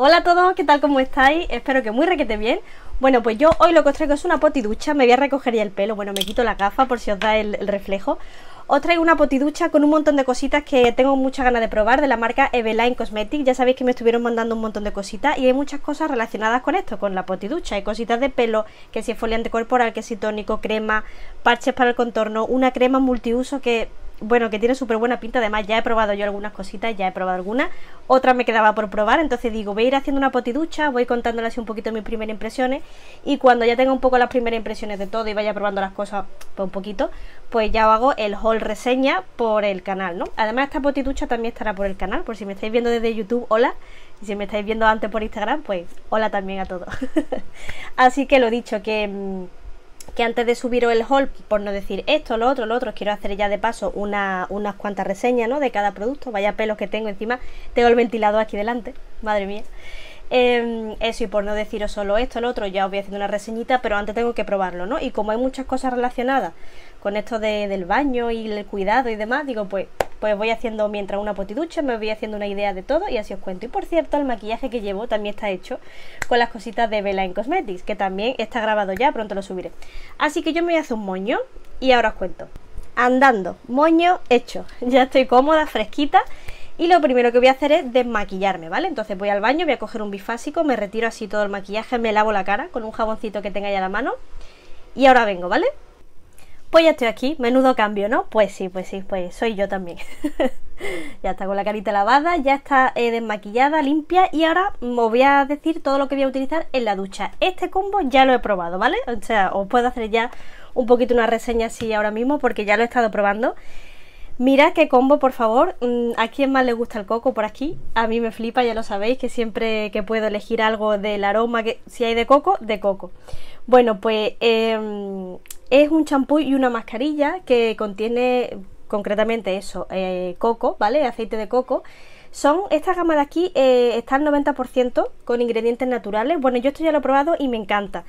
Hola a todos, ¿qué tal? ¿Cómo estáis? Espero que muy requete bien. Bueno, pues yo hoy lo que os traigo es una potiducha, me voy a recoger ya el pelo, bueno, me quito la gafa por si os da el, reflejo. Os traigo una potiducha con un montón de cositas que tengo mucha ganas de probar de la marca Eveline Cosmetics. Ya sabéis que me estuvieron mandando un montón de cositas y hay muchas cosas relacionadas con esto, con la potiducha. Hay cositas de pelo, que si es foliante corporal, que si tónico, crema, parches para el contorno, una crema multiuso que bueno, que tiene súper buena pinta. Además, ya he probado yo algunas cositas, ya he probado algunas. Otras me quedaba por probar. Entonces digo, voy a ir haciendo una potiducha, voy contándole así un poquito mis primeras impresiones. Y cuando ya tenga un poco las primeras impresiones de todo y vaya probando las cosas pues, un poquito, pues ya hago el haul reseña por el canal, ¿no? Además, esta potiducha también estará por el canal. Por si me estáis viendo desde YouTube, hola. Y si me estáis viendo antes por Instagram, pues hola también a todos. así que lo dicho, que mm, que antes de subiros el haul, por no decir esto, lo otro, lo otro, quiero hacer ya de paso una, unas cuantas reseñas ¿no? de cada producto. Vaya pelos que tengo encima. Tengo el ventilador aquí delante. Madre mía. Em, eso y por no deciros solo esto, lo otro, ya os voy haciendo una reseñita, pero antes tengo que probarlo, ¿no? Y como hay muchas cosas relacionadas con esto de, del baño y el cuidado y demás, digo, pues, pues voy haciendo mientras una potiducha, me voy haciendo una idea de todo y así os cuento. Y por cierto, el maquillaje que llevo también está hecho con las cositas de Bella Cosmetics, que también está grabado ya, pronto lo subiré. Así que yo me voy a hacer un moño y ahora os cuento. Andando, moño hecho, ya estoy cómoda, fresquita y lo primero que voy a hacer es desmaquillarme, ¿vale? Entonces voy al baño, voy a coger un bifásico, me retiro así todo el maquillaje, me lavo la cara con un jaboncito que tenga ya a la mano. Y ahora vengo, ¿vale? Pues ya estoy aquí, menudo cambio, ¿no? Pues sí, pues sí, pues soy yo también. ya está con la carita lavada, ya está eh, desmaquillada, limpia y ahora os voy a decir todo lo que voy a utilizar en la ducha. Este combo ya lo he probado, ¿vale? O sea, os puedo hacer ya un poquito una reseña así ahora mismo porque ya lo he estado probando Mira qué combo, por favor. Mm, ¿A quién más le gusta el coco por aquí? A mí me flipa, ya lo sabéis, que siempre que puedo elegir algo del aroma, que si hay de coco, de coco. Bueno, pues em, es un champú y una mascarilla que contiene concretamente eso, eh, coco, ¿vale? Aceite de coco. Son, esta gama de aquí eh, está al 90% con ingredientes naturales. Bueno, yo esto ya lo he probado y me encanta.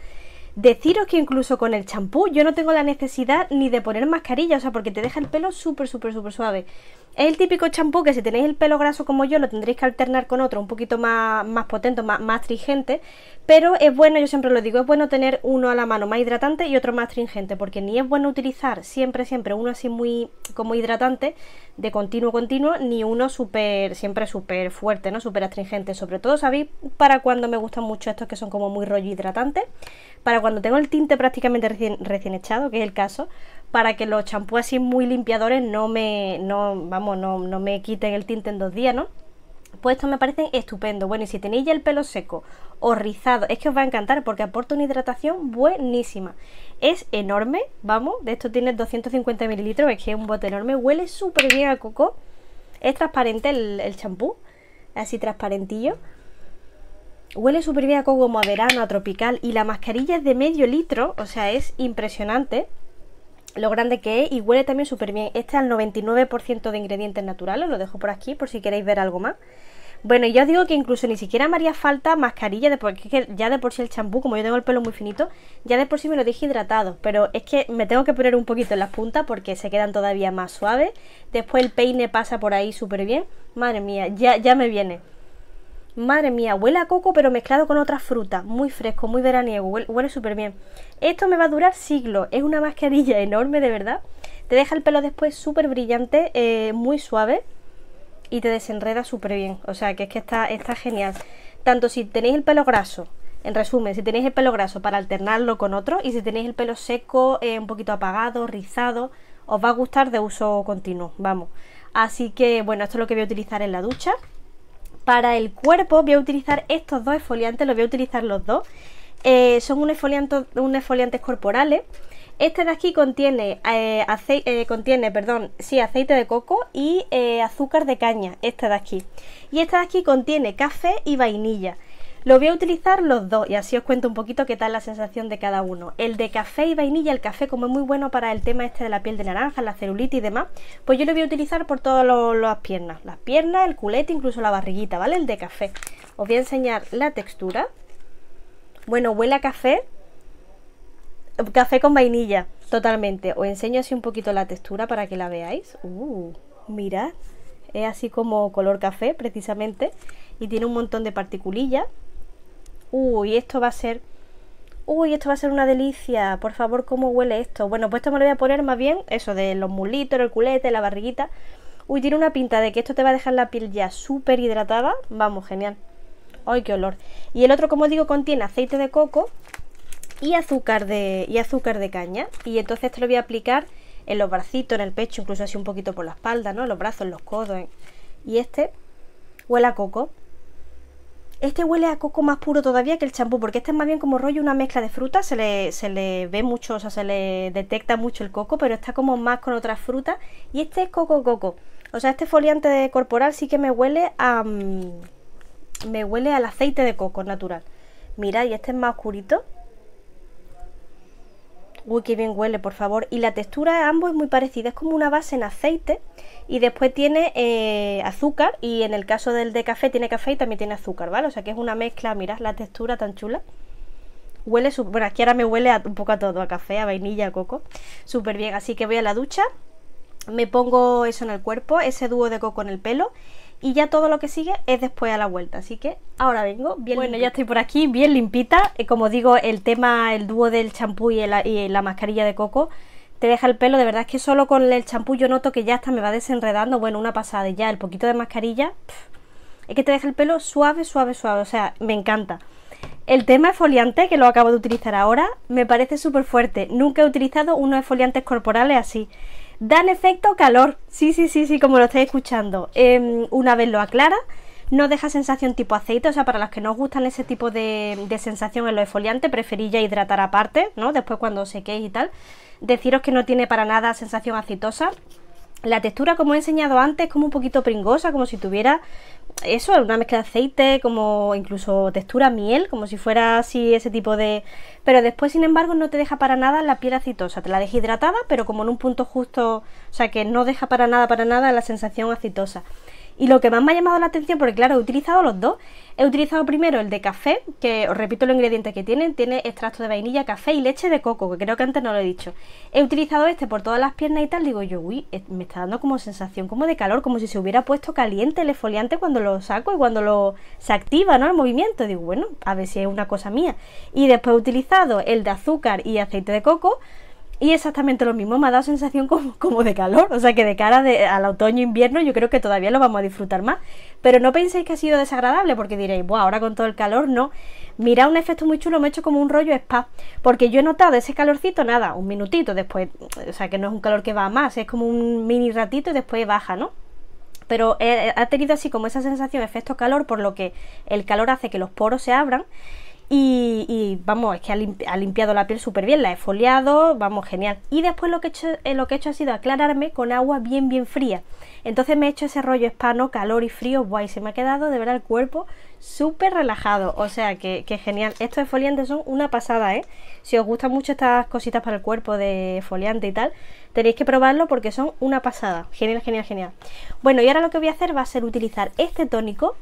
Deciros que incluso con el champú yo no tengo la necesidad ni de poner mascarilla, o sea, porque te deja el pelo súper, súper, súper suave. Es el típico champú que si tenéis el pelo graso como yo lo tendréis que alternar con otro un poquito más, más potente, más, más astringente, pero es bueno, yo siempre lo digo, es bueno tener uno a la mano más hidratante y otro más astringente, porque ni es bueno utilizar siempre, siempre uno así muy como hidratante, de continuo, continuo, ni uno súper, siempre súper fuerte, ¿no? Súper astringente, sobre todo, ¿sabéis? Para cuando me gustan mucho estos que son como muy rollo hidratante, para cuando tengo el tinte prácticamente recién, recién echado, que es el caso, para que los champús así muy limpiadores no me, vamos, no, no me quiten el tinte en dos días, ¿no? Pues estos me parecen estupendo. Bueno, y si tenéis ya el pelo seco o rizado, es que os va a encantar porque aporta una hidratación buenísima. Es enorme, vamos, de esto tiene 250 mililitros, es que es un bote enorme, huele súper bien a coco. Es transparente el champú, así transparentillo. Huele súper bien a coco como a verano, a tropical. Y la mascarilla es de medio litro, o sea, es impresionante lo grande que es y huele también súper bien. Este es al 99% de ingredientes naturales, lo dejo por aquí por si queréis ver algo más. Bueno, y yo os digo que incluso ni siquiera me haría falta mascarilla, de porque ya de por sí el champú, como yo tengo el pelo muy finito, ya de por sí me lo dije hidratado, pero es que me tengo que poner un poquito en las puntas porque se quedan todavía más suaves. Después el peine pasa por ahí súper bien. Madre mía, ya, ya me viene. Madre mía, huele a coco pero mezclado con otras frutas. Muy fresco, muy veraniego, huele, súper bien. Esto me va a durar siglos. Es una mascarilla enorme, de verdad. Te deja el pelo después súper brillante, eh, muy suave. Y te desenreda súper bien. O sea, que es que está, está genial. Tanto si tenéis el pelo graso, en resumen, si tenéis el pelo graso para alternarlo con otro. Y si tenéis el pelo seco, eh, un poquito apagado, rizado, os va a gustar de uso continuo. Vamos. Así que, bueno, esto es lo que voy a utilizar en la ducha. Para el cuerpo voy a utilizar estos dos esfoliantes, los voy a utilizar los dos. Eh, son esfoliantes, corporales. Este de aquí contiene, eh, eh, contiene perdón, sí, aceite de coco y azúcar de caña, este de aquí. Y este de aquí contiene café y vainilla. Lo voy a utilizar los dos y así os cuento un poquito qué tal la sensación de cada uno. El de café y vainilla, el café como es muy bueno para el tema este de la piel de naranja, la celulitis y demás, pues yo lo voy a utilizar por todas las piernas. Las piernas, el culete, incluso la barriguita, ¿vale? El de café. Os voy a enseñar la textura. Bueno, huele a café. Café con vainilla, totalmente. Os enseño así un poquito la textura para que la veáis. Uh, mirad. Es así como color café, precisamente y tiene un montón de particulillas. Uy, esto va a ser... Uy, esto va a ser una delicia. Por favor, ¿cómo huele esto? Bueno, pues esto me lo voy a poner más bien, eso de los mulitos, el culete, la barriguita. Uy, tiene una pinta de que esto te va a dejar la piel ya súper hidratada. Vamos, genial. ¡Ay, qué olor! Y el otro, como digo, contiene aceite de coco y azúcar de, y azúcar de caña. Y entonces te lo voy a aplicar en los bracitos, en el pecho, incluso así un poquito por la espalda, ¿no? Los brazos, los codos. Y este huele a coco. Este huele a coco más puro todavía que el champú, porque este es más bien como rollo una mezcla de frutas, se le, se le ve mucho, o sea, se le detecta mucho el coco, pero está como más con otras frutas. Y este es coco coco. O sea, este foliante corporal sí que me huele a... Mm, me huele al aceite de coco natural. Mira, y este es más oscurito. Uy, qué bien huele, por favor. Y la textura de ambos es muy parecida. Es como una base en aceite y después tiene eh, azúcar. Y en el caso del de café tiene café y también tiene azúcar, ¿vale? O sea que es una mezcla, mirad la textura tan chula. Huele súper... Bueno, aquí ahora me huele un poco a todo, a café, a vainilla, a coco. Súper bien. Así que voy a la ducha me pongo eso en el cuerpo, ese dúo de coco en el pelo y ya todo lo que sigue es después a la vuelta. Así que ahora vengo bien Bueno, ya estoy por aquí, bien limpita. Y como digo, el tema, el dúo del champú y, la mascarilla de coco te deja el pelo. De verdad es que solo con el champú yo noto que ya hasta me va desenredando. Bueno, una pasada y ya el poquito de mascarilla. es que te deja el pelo suave, suave, suave. O sea, me encanta. El tema esfoliante, que lo acabo de utilizar ahora, me parece súper fuerte. Nunca he utilizado unos esfoliantes corporales así. Dan efecto calor. Sí, sí, sí, sí, como lo estáis escuchando. Em, una vez lo aclara, no deja sensación tipo aceite. O sea, para los que no os gustan ese tipo de, sensación en los esfoliantes, preferís ya hidratar aparte, ¿no? Después cuando sequéis y tal. Deciros que no tiene para nada sensación aceitosa. La textura, como he enseñado antes, es como un poquito pringosa, como si tuviera eso, una mezcla de aceite, como incluso textura miel, como si fuera así ese tipo de... Pero después, sin embargo, no te deja para nada la piel aceitosa, te la deja hidratada, pero como en un punto justo, o sea, que no deja para nada, para nada la sensación aceitosa. Y lo que más me ha llamado la atención, porque claro, he utilizado los dos. He utilizado primero el de café, que os repito los ingredientes que tienen. Tiene extracto de vainilla, café y leche de coco, que creo que antes no lo he dicho. He utilizado este por todas las piernas y tal. Digo yo, uy, me está dando como sensación como de calor, como si se hubiera puesto caliente el esfoliante cuando lo saco y cuando lo se activa, ¿no? El movimiento. Digo, bueno, a ver si es una cosa mía. Y después he utilizado el de azúcar y aceite de coco y exactamente lo mismo, me ha dado sensación como, de calor, o sea que de cara al otoño-invierno yo creo que todavía lo vamos a disfrutar más. Pero no penséis que ha sido desagradable, porque diréis, bueno, ahora con todo el calor no. Mira un efecto muy chulo, me he hecho como un rollo spa, porque yo he notado ese calorcito, nada, un minutito después, o sea que no es un calor que va más, es como un mini ratito y después baja, ¿no? pero ha tenido así como esa sensación, efecto calor, por lo que el calor hace que los poros se abran y, vamos, es que ha, limpiado la piel súper bien, la he foliado, vamos, genial. Y después lo que, he hecho, eh, lo que he hecho ha sido aclararme con agua bien, bien fría. Entonces me he hecho ese rollo hispano, calor y frío, guay, se me ha quedado de verdad el cuerpo súper relajado. O sea que, que, genial. Estos foliantes son una pasada, ¿eh? Si os gustan mucho estas cositas para el cuerpo de foliante y tal, tenéis que probarlo porque son una pasada. Genial, genial, genial. Bueno, y ahora lo que voy a hacer va a ser utilizar este tónico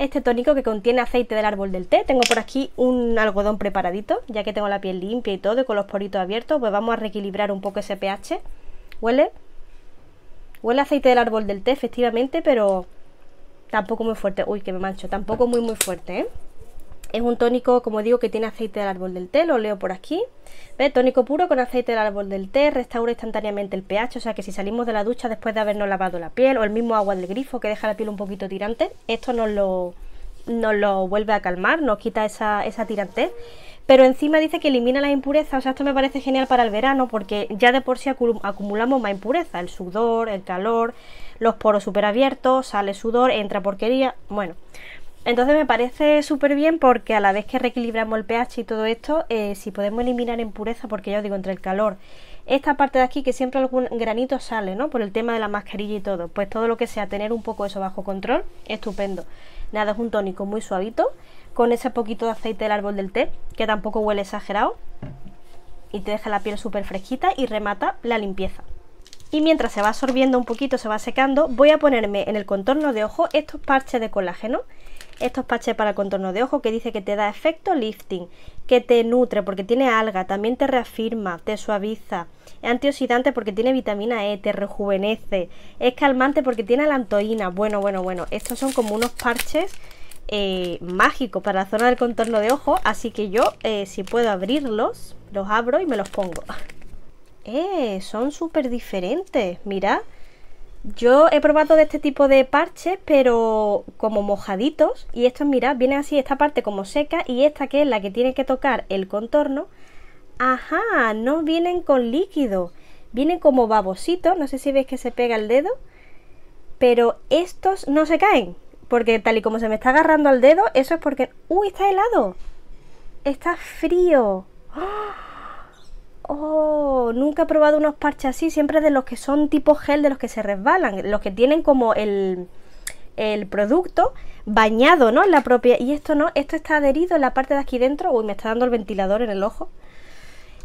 este tónico que contiene aceite del árbol del té. Tengo por aquí un algodón preparadito, ya que tengo la piel limpia y todo, y con los poritos abiertos, pues vamos a reequilibrar un poco ese pH. Huele, huele aceite del árbol del té, efectivamente, pero tampoco muy fuerte. Uy, que me mancho, tampoco muy muy fuerte, ¿eh? Es un tónico, como digo, que tiene aceite del árbol del té, lo leo por aquí. ¿Ves? Tónico puro con aceite del árbol del té, restaura instantáneamente el pH, o sea que si salimos de la ducha después de habernos lavado la piel, o el mismo agua del grifo que deja la piel un poquito tirante, esto nos lo, nos lo vuelve a calmar, nos quita esa, esa tirantez. Pero encima dice que elimina las impurezas, o sea, esto me parece genial para el verano porque ya de por sí acumulamos más impureza, el sudor, el calor, los poros súper abiertos, sale sudor, entra porquería, bueno, entonces me parece súper bien porque a la vez que reequilibramos el pH y todo esto, eh, si podemos eliminar impureza, porque ya os digo, entre el calor, esta parte de aquí que siempre algún granito sale, ¿no? Por el tema de la mascarilla y todo, pues todo lo que sea tener un poco eso bajo control, estupendo. Nada, es un tónico muy suavito, con ese poquito de aceite del árbol del té, que tampoco huele exagerado, y te deja la piel súper fresquita y remata la limpieza. Y mientras se va absorbiendo un poquito, se va secando, voy a ponerme en el contorno de ojo estos parches de colágeno estos parches para contorno de ojo que dice que te da efecto lifting, que te nutre porque tiene alga, también te reafirma, te suaviza, es antioxidante porque tiene vitamina E, te rejuvenece, es calmante porque tiene alantoína. Bueno, bueno, bueno, estos son como unos parches eh, mágicos para la zona del contorno de ojo, así que yo eh, si puedo abrirlos, los abro y me los pongo. Eh, son súper diferentes, mira. Yo he probado de este tipo de parches, pero como mojaditos. Y estos, mirad, viene así, esta parte como seca y esta que es la que tiene que tocar el contorno. Ajá, no vienen con líquido. Vienen como babositos, no sé si veis que se pega el dedo. Pero estos no se caen. Porque tal y como se me está agarrando al dedo, eso es porque... ¡Uy, está helado! Está frío. ¡Oh! Oh, nunca he probado unos parches así, siempre de los que son tipo gel, de los que se resbalan, los que tienen como el, el producto bañado, ¿no? En la propia. Y esto no, esto está adherido en la parte de aquí dentro. Uy, me está dando el ventilador en el ojo.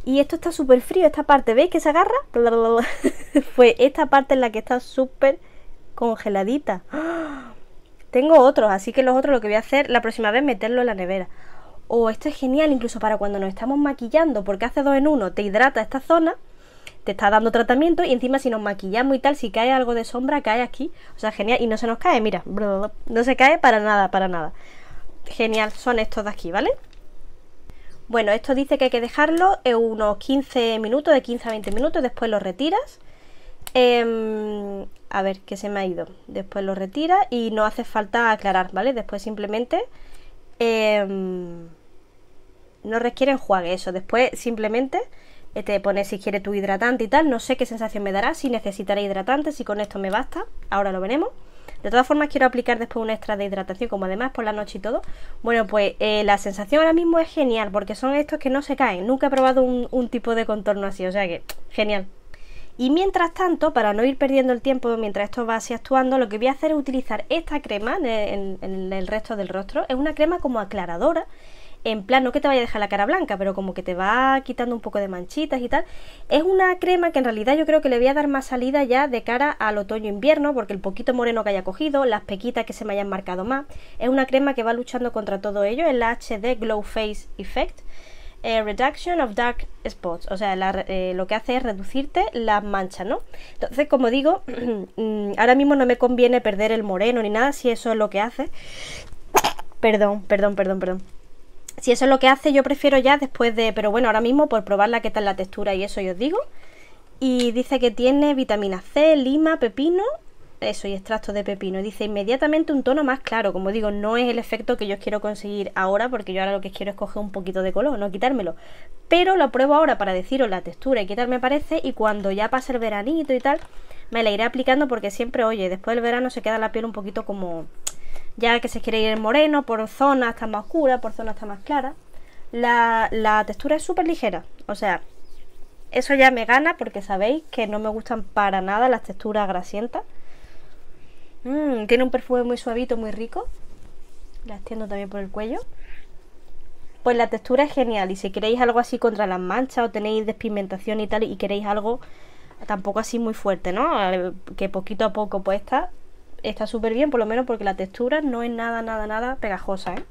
Y esto está súper frío, esta parte, ¿veis que se agarra? Fue esta parte en la que está súper congeladita. Tengo otros, así que los otros lo que voy a hacer la próxima vez es meterlo en la nevera. O esto es genial incluso para cuando nos estamos maquillando, porque hace dos en uno, te hidrata esta zona, te está dando tratamiento y encima si nos maquillamos y tal, si cae algo de sombra, cae aquí. O sea, genial. Y no se nos cae, mira, no se cae para nada, para nada. Genial, son estos de aquí, ¿vale? Bueno, esto dice que hay que dejarlo en unos 15 minutos, de 15 a 20 minutos, después lo retiras. Em, a ver, que se me ha ido. Después lo retiras y no hace falta aclarar, ¿vale? Después simplemente Em, no requiere enjuague eso. Después simplemente te pones si quieres tu hidratante y tal. No sé qué sensación me dará, si necesitaré hidratante, si con esto me basta. Ahora lo veremos. De todas formas quiero aplicar después un extra de hidratación, como además por la noche y todo. Bueno, pues eh, la sensación ahora mismo es genial, porque son estos que no se caen. Nunca he probado un tipo de contorno así, o sea que genial. Y mientras tanto, para no ir perdiendo el tiempo mientras esto va así actuando, lo que voy a hacer es utilizar esta crema en, el resto del rostro. Es una crema como aclaradora, en plan, no que te vaya a dejar la cara blanca, pero como que te va quitando un poco de manchitas y tal. Es una crema que en realidad yo creo que le voy a dar más salida ya de cara al otoño-invierno, porque el poquito moreno que haya cogido, las pequitas que se me hayan marcado más, es una crema que va luchando contra todo ello, es la HD Glow Face Effect. Eh, reduction of Dark Spots, o sea, eh, lo que hace es reducirte las manchas, ¿no? Entonces, como digo, mm, ahora mismo no me conviene perder el moreno ni nada, si eso es lo que hace. Perdón, perdón, perdón, perdón. Si eso es lo que hace, yo prefiero ya después de... Pero bueno, ahora mismo por probarla qué tal la textura y eso yo os digo. Y dice que tiene vitamina C, lima, pepino eso y extracto de pepino. Dice inmediatamente un tono más claro. Como digo, no es el efecto que yo quiero conseguir ahora, porque yo ahora lo que quiero es coger un poquito de color, no quitármelo. Pero lo pruebo ahora para deciros la textura y qué tal me parece. Y cuando ya pase el veranito y tal, me la iré aplicando porque siempre, oye, después del verano se queda la piel un poquito como. Ya que se quiere ir en moreno, por zonas está más oscura, por zonas está más clara. La, la textura es súper ligera. O sea, eso ya me gana porque sabéis que no me gustan para nada las texturas grasientas. Mm, tiene un perfume muy suavito, muy rico. La extiendo también por el cuello. Pues la textura es genial. Y si queréis algo así contra las manchas o tenéis despigmentación y tal, y queréis algo tampoco así muy fuerte, ¿no? Que poquito a poco pues está está súper bien, por lo menos porque la textura no es nada, nada, nada pegajosa, ¿eh?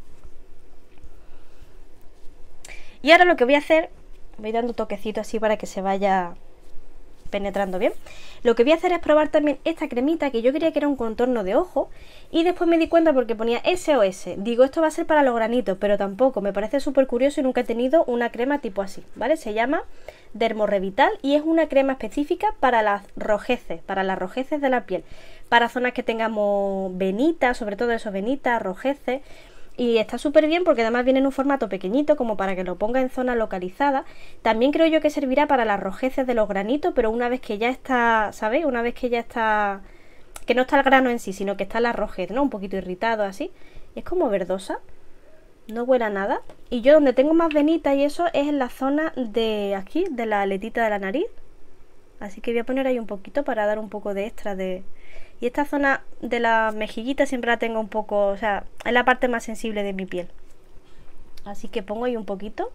Y ahora lo que voy a hacer, voy dando toquecito así para que se vaya penetrando bien. Lo que voy a hacer es probar también esta cremita que yo creía que era un contorno de ojo y después me di cuenta porque ponía SOS. Digo, esto va a ser para los granitos, pero tampoco. Me parece súper curioso y nunca he tenido una crema tipo así, ¿vale? Se llama Dermorevital y es una crema específica para las rojeces, para las rojeces de la piel. Para zonas que tengamos venitas, sobre todo esos venitas, rojeces y está súper bien porque además viene en un formato pequeñito como para que lo ponga en zona localizada. También creo yo que servirá para las rojeces de los granitos, pero una vez que ya está, ¿sabéis? Una vez que ya está, que no está el grano en sí, sino que está la rojez, ¿no? Un poquito irritado así. es como verdosa, no huele a nada. Y yo donde tengo más venita y eso es en la zona de aquí, de la aletita de la nariz. Así que voy a poner ahí un poquito para dar un poco de extra de, y esta zona de la mejillita siempre la tengo un poco, o sea, es la parte más sensible de mi piel. Así que pongo ahí un poquito.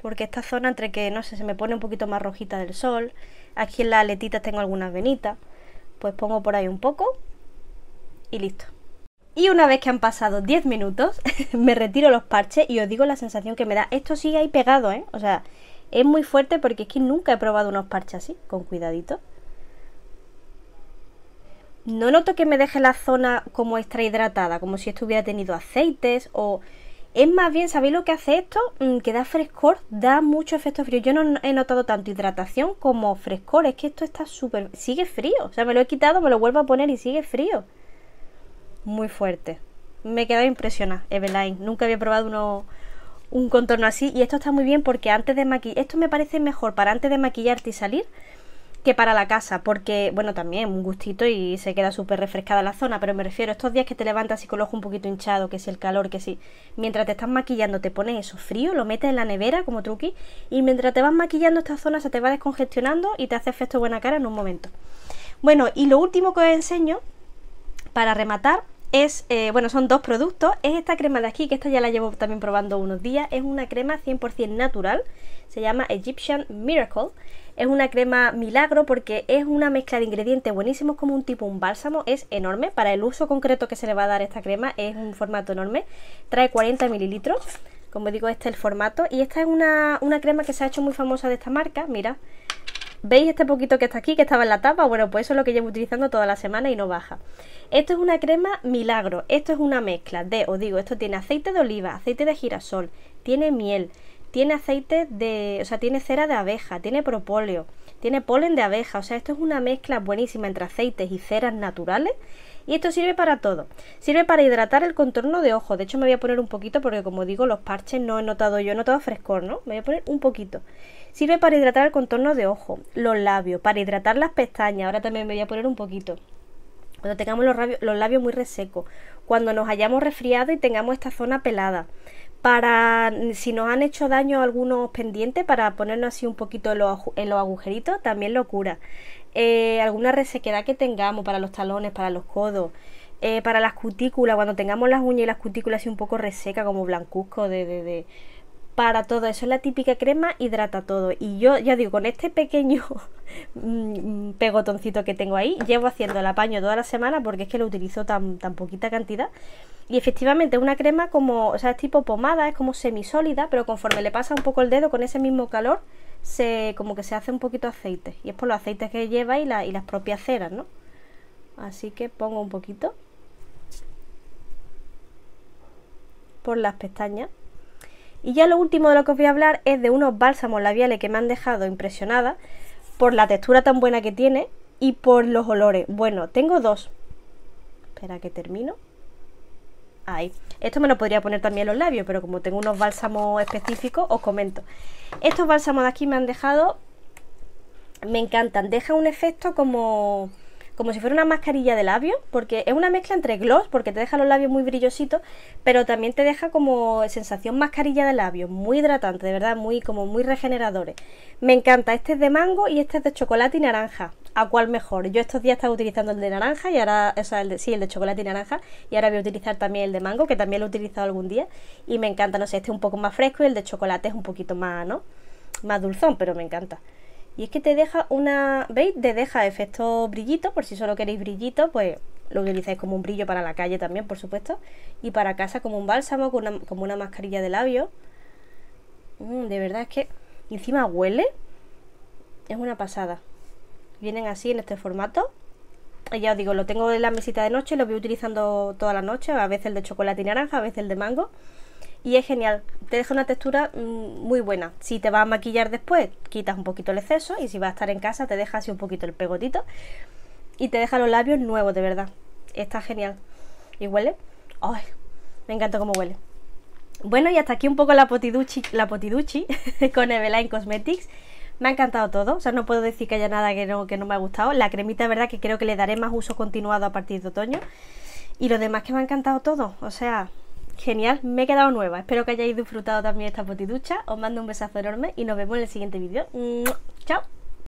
Porque esta zona entre que, no sé, se me pone un poquito más rojita del sol. Aquí en la aletita tengo algunas venitas. Pues pongo por ahí un poco. Y listo. Y una vez que han pasado 10 minutos, me retiro los parches y os digo la sensación que me da. Esto sigue ahí pegado, ¿eh? O sea, es muy fuerte porque es que nunca he probado unos parches así, con cuidadito. No noto que me deje la zona como extra hidratada, como si estuviera tenido aceites o... Es más bien, ¿sabéis lo que hace esto? Mm, que da frescor, da mucho efecto frío. Yo no he notado tanto hidratación como frescor. Es que esto está súper... Sigue frío. O sea, me lo he quitado, me lo vuelvo a poner y sigue frío. Muy fuerte. Me he quedado impresionada, Eveline. Nunca había probado uno, un contorno así. Y esto está muy bien porque antes de maquillar... Esto me parece mejor para antes de maquillarte y salir que para la casa, porque, bueno, también un gustito y se queda súper refrescada la zona, pero me refiero a estos días que te levantas y con el ojo un poquito hinchado, que si el calor, que si mientras te estás maquillando te pones eso frío, lo metes en la nevera como truqui, y mientras te vas maquillando esta zona se te va descongestionando y te hace efecto buena cara en un momento. Bueno, y lo último que os enseño, para rematar, es, eh, bueno, son dos productos. Es esta crema de aquí, que esta ya la llevo también probando unos días. Es una crema 100% natural. Se llama Egyptian Miracle. Es una crema milagro porque es una mezcla de ingredientes buenísimos como un tipo un bálsamo. Es enorme. Para el uso concreto que se le va a dar esta crema es un formato enorme. Trae 40 mililitros. Como digo, este es el formato. Y esta es una, una crema que se ha hecho muy famosa de esta marca. Mira, ¿Veis este poquito que está aquí, que estaba en la tapa? Bueno, pues eso es lo que llevo utilizando toda la semana y no baja. Esto es una crema milagro. Esto es una mezcla de, os digo, esto tiene aceite de oliva, aceite de girasol, tiene miel, tiene aceite de, o sea, tiene cera de abeja, tiene propóleo, tiene polen de abeja, o sea, esto es una mezcla buenísima entre aceites y ceras naturales y esto sirve para todo. Sirve para hidratar el contorno de ojo. De hecho, me voy a poner un poquito porque como digo, los parches no he notado yo, he notado frescor, ¿no? Me voy a poner un poquito. Sirve para hidratar el contorno de ojo, los labios, para hidratar las pestañas. Ahora también me voy a poner un poquito. Cuando tengamos los labios, los labios muy resecos, cuando nos hayamos resfriado y tengamos esta zona pelada, para si nos han hecho daño algunos pendientes, para ponernos así un poquito en los, agujeritos, también lo cura. Eh, alguna resequedad que tengamos para los talones, para los codos, eh, para las cutículas, cuando tengamos las uñas y las cutículas así un poco resecas, como blancuzco de para todo eso. Es la típica crema, hidrata todo. Y yo ya digo, con este pequeño mm, pegotoncito que tengo ahí, llevo haciendo el apaño toda la semana porque es que lo utilizo tan, tan poquita cantidad. Y efectivamente una crema como, o sea, es tipo pomada, es como semisólida, pero conforme le pasa un poco el dedo con ese mismo calor, se como que se hace un poquito aceite. Y es por los aceites que lleva y las propias ceras, ¿no? Así que pongo un poquito por las pestañas. Y ya lo último de lo que os voy a hablar es de unos bálsamos labiales que me han dejado impresionada por la textura tan buena que tiene y por los olores. Bueno, tengo dos. Espera que termino. Ahí. Esto me lo podría poner también en los labios, pero como tengo unos bálsamos específicos, os comento. Estos bálsamos de aquí me han dejado... Me encantan. Deja un efecto como como si fuera una mascarilla de labios, porque es una mezcla entre gloss, porque te deja los labios muy brillositos, pero también te deja como sensación mascarilla de labios, muy hidratante, de verdad, muy como muy regeneradores. Me encanta, este es de mango y este es de chocolate y naranja. ¿A cuál mejor? Yo estos días estaba utilizando el de naranja y ahora, o sea, el de, sí, el de chocolate y naranja, y ahora voy a utilizar también el de mango, que también lo he utilizado algún día, y me encanta, no sé, este es un poco más fresco y el de chocolate es un poquito más, ¿no? Más dulzón, pero me encanta. Y es que te deja una, ¿veis? Te deja efecto brillito, por si solo queréis brillito, pues lo utilizáis como un brillo para la calle también, por supuesto. Y para casa como un bálsamo, como una, mascarilla de labio. Mm, de verdad es que encima huele. Es una pasada. Vienen así en este formato. Y ya os digo, lo tengo en la mesita de noche, lo voy utilizando toda la noche, a veces el de chocolate y naranja, a veces el de mango y es genial. Te deja una textura mm, muy buena. Si te vas a maquillar después, quitas un poquito el exceso y si vas a estar en casa, te deja así un poquito el pegotito y te deja los labios nuevos, de verdad. Está genial. ¿Y huele? ¡Ay! Me encanta cómo huele. Bueno, y hasta aquí un poco la potiduchi, la potiduchi con Eveline Cosmetics. Me ha encantado todo, o sea, no puedo decir que haya nada que no, que no me ha gustado. La cremita, verdad, que creo que le daré más uso continuado a partir de otoño. Y lo demás que me ha encantado todo, o sea, Genial, me he quedado nueva. Espero que hayáis disfrutado también esta potiducha. Os mando un besazo enorme y nos vemos en el siguiente vídeo. ¡Chao!